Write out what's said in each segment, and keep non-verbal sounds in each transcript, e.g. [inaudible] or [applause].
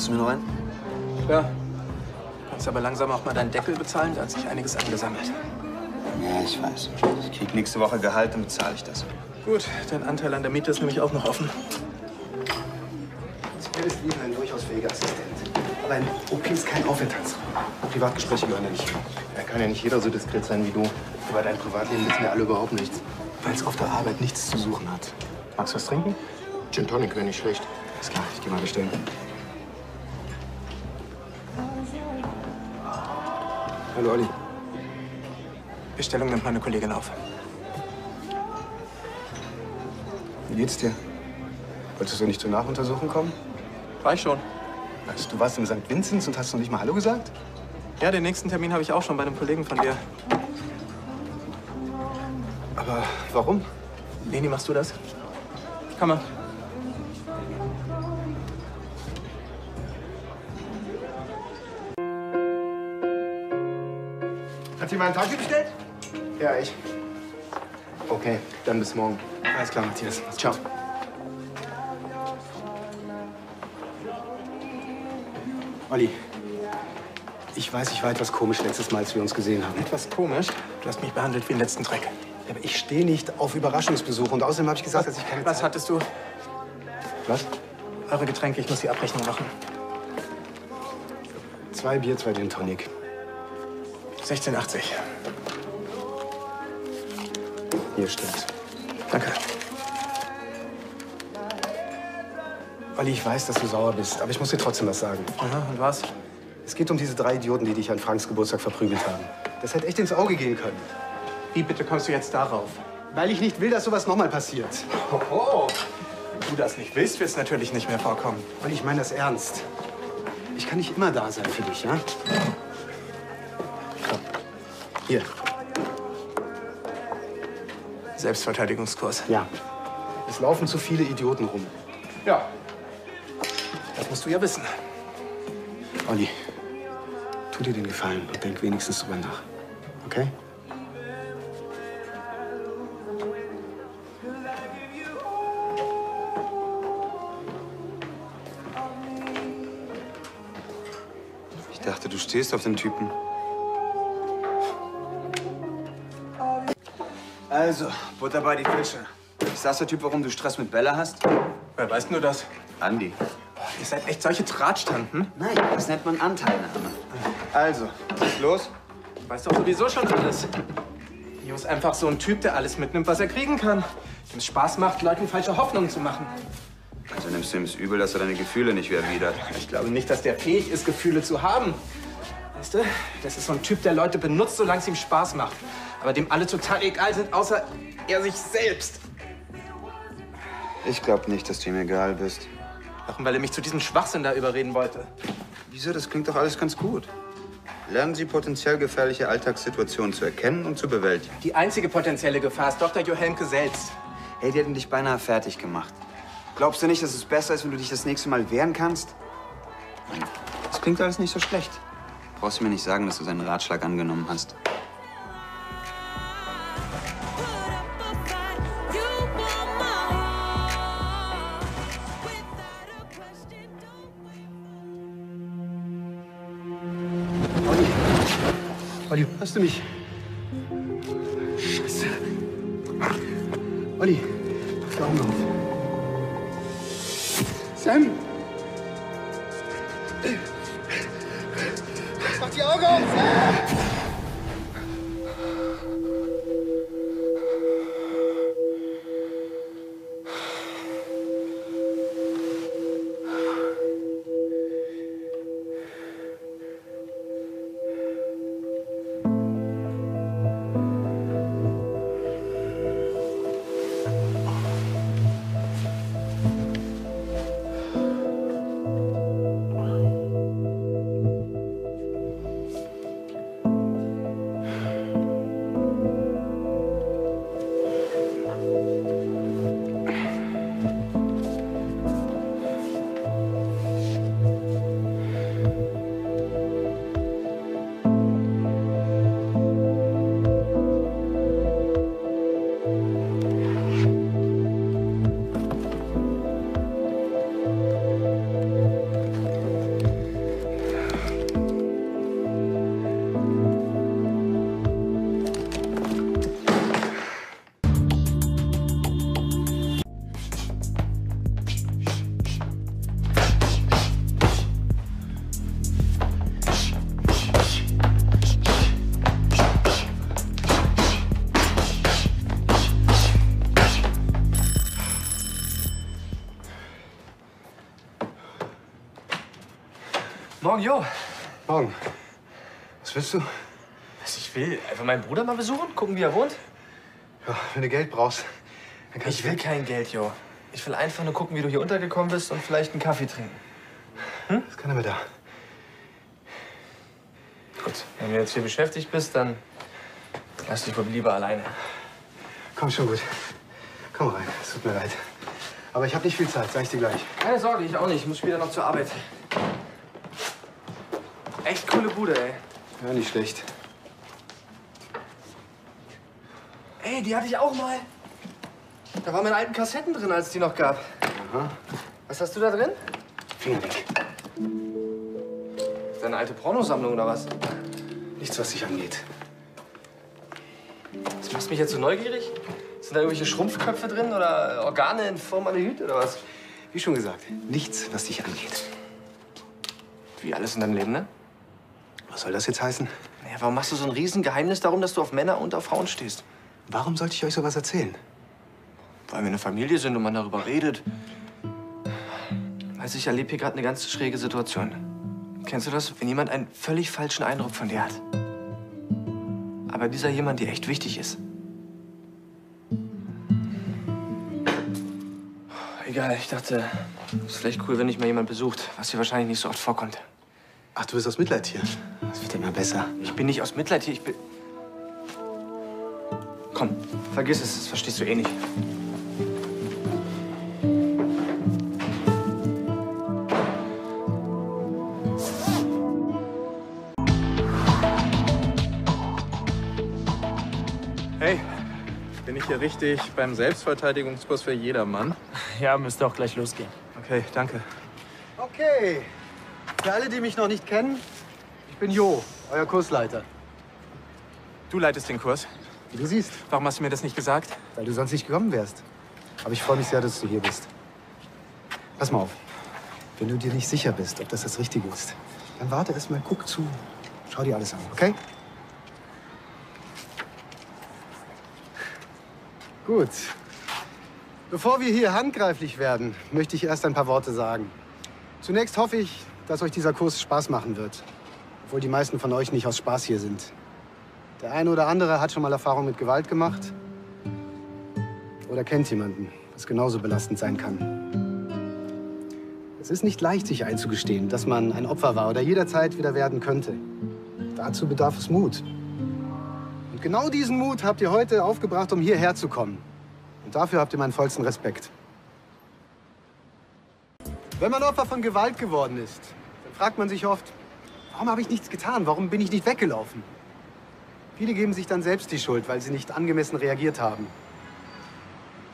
Machst du mir noch einen? Ja. Kannst aber langsam auch mal deinen Deckel bezahlen, da hat sich einiges angesammelt. Ja, ich weiß. Ich krieg nächste Woche Gehalt, dann bezahle ich das. Gut, dein Anteil an der Miete ist nämlich auch noch offen. Er ist lieber ein durchaus fähiger Assistent. Aber ein OP ist kein Aufenthaltsraum. Privatgespräche gehören ja nicht. Da kann ja nicht jeder so diskret sein wie du. Über dein Privatleben wissen wir alle überhaupt nichts. Weil es auf der Arbeit nichts zu suchen hat. Magst du was trinken? Gin Tonic wäre nicht schlecht. Ist klar, ich geh mal bestellen. Hallo, Olli. Bestellung nimmt meine Kollegin auf. Wie geht's dir? Wolltest du nicht zur Nachuntersuchung kommen? War ich schon. Also, du warst im St. Vinzenz und hast noch nicht mal Hallo gesagt? Ja, den nächsten Termin habe ich auch schon bei einem Kollegen von dir. Aber warum? Leni, machst du das? Komm mal. Hat jemand einen Taxi bestellt? Ja, ich. Okay, dann bis morgen. Alles klar, Matthias. Ciao. Olli, ich weiß, ich war etwas komisch letztes Mal, als wir uns gesehen haben. Etwas komisch. Du hast mich behandelt wie den letzten Dreck. Ja, aber ich stehe nicht auf Überraschungsbesuche. Und außerdem habe ich gesagt, dass ich keine Was Zeit... hattest du? Was? Eure Getränke, ich muss die Abrechnung machen. Zwei Bier, zwei Gin Tonic. 16,80. Hier steht's. Danke. Olli, ich weiß, dass du sauer bist, aber ich muss dir trotzdem was sagen. Aha, und was? Es geht um diese drei Idioten, die dich an Franks Geburtstag verprügelt haben. Das hätte echt ins Auge gehen können. Wie bitte kommst du jetzt darauf? Weil ich nicht will, dass sowas nochmal passiert. Oh, Wenn du das nicht willst, wird es natürlich nicht mehr vorkommen. Olli, ich meine das ernst. Ich kann nicht immer da sein für dich, ja? Hier. Selbstverteidigungskurs. Ja. Es laufen zu viele Idioten rum. Ja. Das musst du ja wissen. Olli, tu dir den Gefallen und denk wenigstens drüber nach. Okay? Ich dachte, du stehst auf den Typen. Also, Butter bei die Fische. Ist das der Typ, warum du Stress mit Bella hast? Wer weiß nur das? Andi. Boah, ihr seid echt solche Tratschtanten. Nein, das nennt man Anteilnahme. Also, was ist los? Du weißt doch sowieso schon alles. Jo ist einfach so ein Typ, der alles mitnimmt, was er kriegen kann. Dem es Spaß macht, Leuten falsche Hoffnungen zu machen. Also nimmst du ihm das übel, dass er deine Gefühle nicht mehr erwidert. Ich glaube nicht, dass der fähig ist, Gefühle zu haben. Weißt du, das ist so ein Typ, der Leute benutzt, solange es ihm Spaß macht. Aber dem alle total egal sind, außer er sich selbst. Ich glaube nicht, dass du ihm egal bist. Warum? Weil er mich zu diesem Schwachsinn da überreden wollte. Wieso? Das klingt doch alles ganz gut. Lernen Sie potenziell gefährliche Alltagssituationen zu erkennen und zu bewältigen. Die einzige potenzielle Gefahr ist Dr. Johelmke selbst. Hey, die hätten dich beinahe fertig gemacht. Glaubst du nicht, dass es besser ist, wenn du dich das nächste Mal wehren kannst? Nein, das klingt alles nicht so schlecht. Brauchst du mir nicht sagen, dass du seinen Ratschlag angenommen hast. Hörst du mich? Scheiße. Olli, Augen auf. Sam! Morgen, Jo. Morgen. Was willst du? Was ich will? Einfach meinen Bruder mal besuchen? Gucken, wie er wohnt? Ja, wenn du Geld brauchst, dann kannst Ich du will weg. kein Geld, Jo. Ich will einfach nur gucken, wie du hier untergekommen bist und vielleicht einen Kaffee trinken. Ist keiner mehr da. Gut, wenn du jetzt hier beschäftigt bist, dann lass dich wohl lieber alleine. Komm schon gut. Komm rein. Es tut mir leid. Aber ich habe nicht viel Zeit, sag ich dir gleich. Keine Sorge, ich auch nicht. Ich muss später noch zur Arbeit. Echt coole Bude, ey. Ja, nicht schlecht. Ey, die hatte ich auch mal. Da waren meine alten Kassetten drin, als es die noch gab. Was hast du da drin? Finger weg. Deine alte Pornosammlung oder was? Nichts, was dich angeht. Das macht mich jetzt so neugierig. Sind da irgendwelche Schrumpfköpfe drin oder Organe in Formaldehyd oder was? Wie schon gesagt, nichts, was dich angeht. Wie alles in deinem Leben, ne? Was soll das jetzt heißen? Naja, warum machst du so ein Riesengeheimnis darum, dass du auf Männer und auf Frauen stehst? Warum sollte ich euch sowas erzählen? Weil wir eine Familie sind und man darüber redet. Weiß ich erlebe hier gerade eine ganz schräge Situation. Kennst du das, wenn jemand einen völlig falschen Eindruck von dir hat? Aber dieser jemand dir echt wichtig ist. Egal, ich dachte, es ist vielleicht cool, wenn dich mal jemand besucht, was hier wahrscheinlich nicht so oft vorkommt. Ach, du bist aus Mitleid hier. Das wird immer besser. Ich bin nicht aus Mitleid hier, ich bin. Komm, vergiss es, das verstehst du eh nicht. Hey, bin ich hier richtig beim Selbstverteidigungskurs für jedermann? Ja, müsste auch gleich losgehen. Okay, danke. Okay. Für alle, die mich noch nicht kennen, ich bin Jo, euer Kursleiter. Du leitest den Kurs. Wie du siehst, Warum hast du mir das nicht gesagt? weil du sonst nicht gekommen wärst. Aber ich freue mich sehr, dass du hier bist. Pass mal auf. Wenn du dir nicht sicher bist, ob das das Richtige ist, dann warte erst mal, guck zu. Schau dir alles an, okay? Gut. Bevor wir hier handgreiflich werden, möchte ich erst ein paar Worte sagen. Zunächst hoffe ich, dass euch dieser Kurs Spaß machen wird. Obwohl die meisten von euch nicht aus Spaß hier sind. Der eine oder andere hat schon mal Erfahrung mit Gewalt gemacht. Oder kennt jemanden, was genauso belastend sein kann. Es ist nicht leicht, sich einzugestehen, dass man ein Opfer war oder jederzeit wieder werden könnte. Dazu bedarf es Mut. Und genau diesen Mut habt ihr heute aufgebracht, um hierher zu kommen. Und dafür habt ihr meinen vollsten Respekt. Wenn man Opfer von Gewalt geworden ist, fragt man sich oft, warum habe ich nichts getan? Warum bin ich nicht weggelaufen? Viele geben sich dann selbst die Schuld, weil sie nicht angemessen reagiert haben.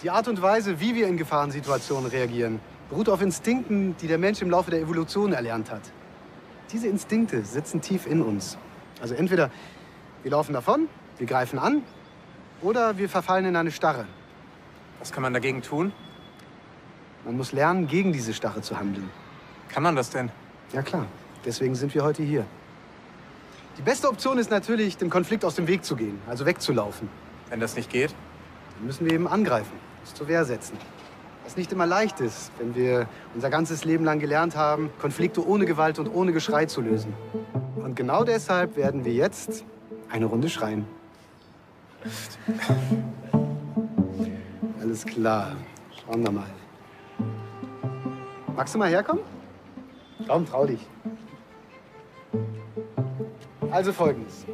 Die Art und Weise, wie wir in Gefahrensituationen reagieren, beruht auf Instinkten, die der Mensch im Laufe der Evolution erlernt hat. Diese Instinkte sitzen tief in uns. Also entweder wir laufen davon, wir greifen an, oder wir verfallen in eine Starre. Was kann man dagegen tun? Man muss lernen, gegen diese Starre zu handeln. Kann man das denn? Ja klar, deswegen sind wir heute hier. Die beste Option ist natürlich, dem Konflikt aus dem Weg zu gehen, also wegzulaufen. Wenn das nicht geht? Dann müssen wir eben angreifen, uns zur Wehr setzen. Was nicht immer leicht ist, wenn wir unser ganzes Leben lang gelernt haben, Konflikte ohne Gewalt und ohne Geschrei zu lösen. Und genau deshalb werden wir jetzt eine Runde schreien. Alles klar. Schauen wir mal. Magst du mal herkommen? Komm, trau dich. Also folgendes.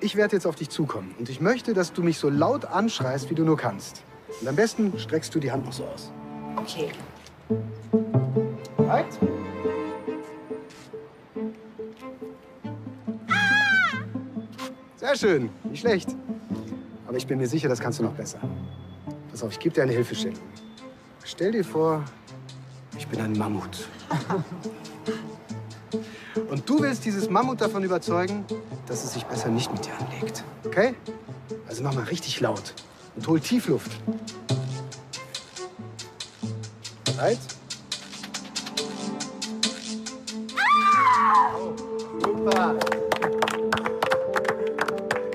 Ich werde jetzt auf dich zukommen und ich möchte, dass du mich so laut anschreist, wie du nur kannst. Und am besten streckst du die Hand noch so aus. Okay. Right? Sehr schön, nicht schlecht. Aber ich bin mir sicher, das kannst du noch besser. Pass auf, ich gebe dir eine Hilfestellung. Stell dir vor, ich bin ein Mammut. [laughs] Und du willst dieses Mammut davon überzeugen, dass es sich besser nicht mit dir anlegt. Okay? Also mach mal richtig laut und hol tief Luft. Bereit? Super.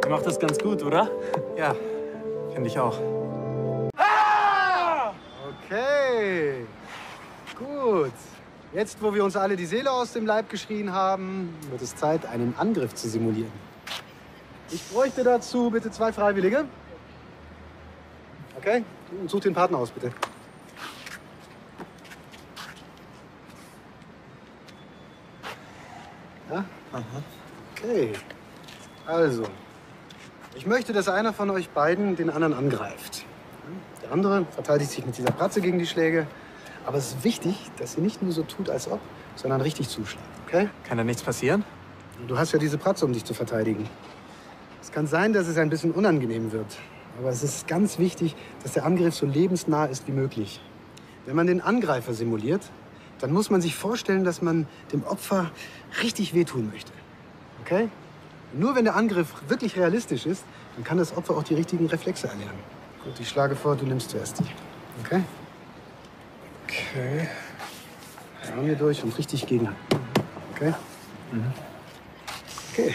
Ihr macht das ganz gut, oder? Ja, finde ich auch. Okay. Gut. Jetzt, wo wir uns alle die Seele aus dem Leib geschrien haben, wird es Zeit, einen Angriff zu simulieren. Ich bräuchte dazu bitte zwei Freiwillige. Okay? Und such den Partner aus, bitte. Ja? Okay. Also, ich möchte, dass einer von euch beiden den anderen angreift. Der andere verteidigt sich mit dieser Pratze gegen die Schläge. Aber es ist wichtig, dass ihr nicht nur so tut, als ob, sondern richtig zuschlagt, okay? Kann da nichts passieren? Du hast ja diese Pratze, um dich zu verteidigen. Es kann sein, dass es ein bisschen unangenehm wird. Aber es ist ganz wichtig, dass der Angriff so lebensnah ist wie möglich. Wenn man den Angreifer simuliert, dann muss man sich vorstellen, dass man dem Opfer richtig wehtun möchte. Okay? Nur wenn der Angriff wirklich realistisch ist, dann kann das Opfer auch die richtigen Reflexe erlernen. Gut, ich schlage vor, du nimmst zuerst die. Okay? Okay. Arm hier durch und richtig gegen. Okay? Okay.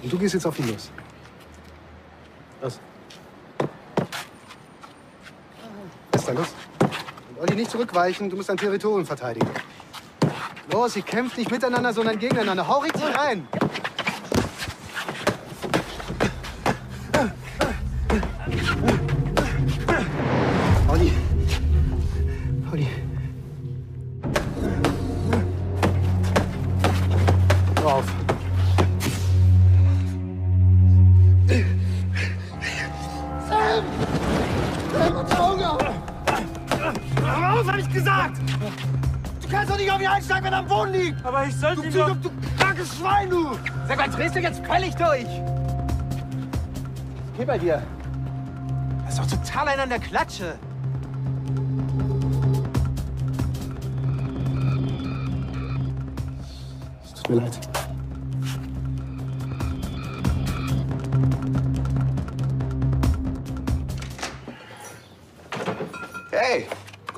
Und du gehst jetzt auf ihn los. Los. Ist da los? Und Olli, nicht zurückweichen, du musst dein Territorium verteidigen. Los, ihr kämpft nicht miteinander, sondern gegeneinander. Hau richtig rein! Olli. Du kannst doch nicht auf ihn einsteigen, wenn er am Boden liegt! Aber ich sollte Du ihn doch... du krankes Schwein, du! Sag mal, drehst du jetzt völlig durch? Okay bei dir. Das ist doch total einer an der Klatsche. Es tut mir leid.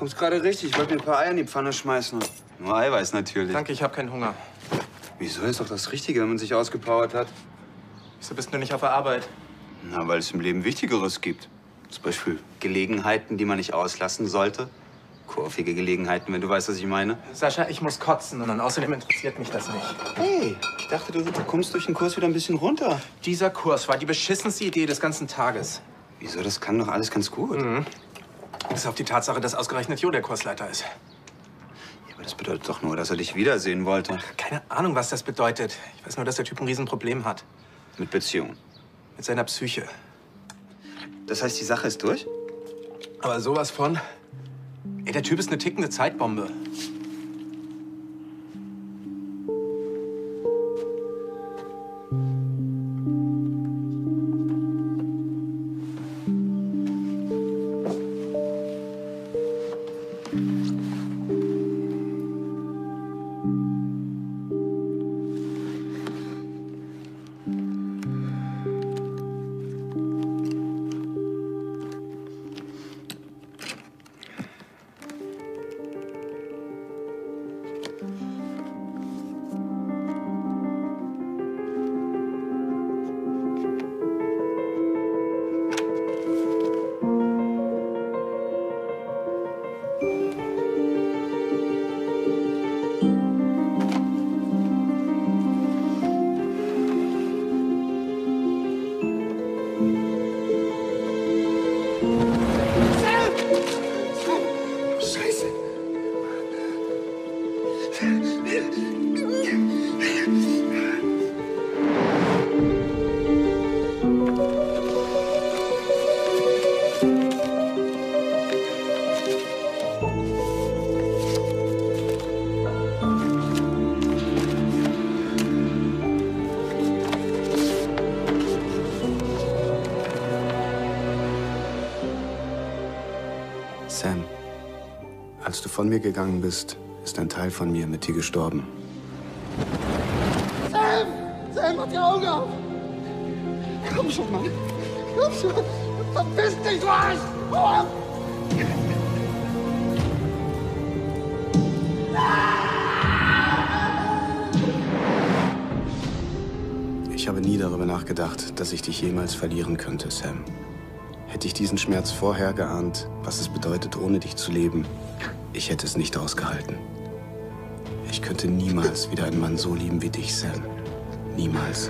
Kommst gerade richtig. Ich wollte mir ein paar Eier in die Pfanne schmeißen. Nur Eiweiß natürlich. Danke, ich habe keinen Hunger. Wieso ist doch das Richtige, wenn man sich ausgepowert hat? Wieso bist du nicht auf der Arbeit? Na, weil es im Leben Wichtigeres gibt. Zum Beispiel Gelegenheiten, die man nicht auslassen sollte. Kurvige Gelegenheiten, wenn du weißt, was ich meine. Sascha, ich muss kotzen und außerdem interessiert mich das nicht. Hey, ich dachte, du, du kommst durch den Kurs wieder ein bisschen runter. Dieser Kurs war die beschissenste Idee des ganzen Tages. Wieso? Das kann doch alles ganz gut. Bis auf die Tatsache, dass ausgerechnet Jo der Kursleiter ist. Ja, aber das bedeutet doch nur, dass er dich wiedersehen wollte. Keine Ahnung, was das bedeutet. Ich weiß nur, dass der Typ ein Riesenproblem hat. Mit Beziehungen. Mit seiner Psyche. Das heißt, die Sache ist durch? Aber sowas von. Ey, der Typ ist eine tickende Zeitbombe. Mm-hmm. Als du von mir gegangen bist, ist ein Teil von mir mit dir gestorben. Sam! Sam, mach die Augen auf! Komm schon, Mann! Komm schon! Verpiss dich, du Arsch! Hau ab! Ich habe nie darüber nachgedacht, dass ich dich jemals verlieren könnte, Sam. Hätte ich diesen Schmerz vorher geahnt, was es bedeutet, ohne dich zu leben, ich hätte es nicht ausgehalten. Ich könnte niemals wieder einen Mann so lieben wie dich, Sam. Niemals.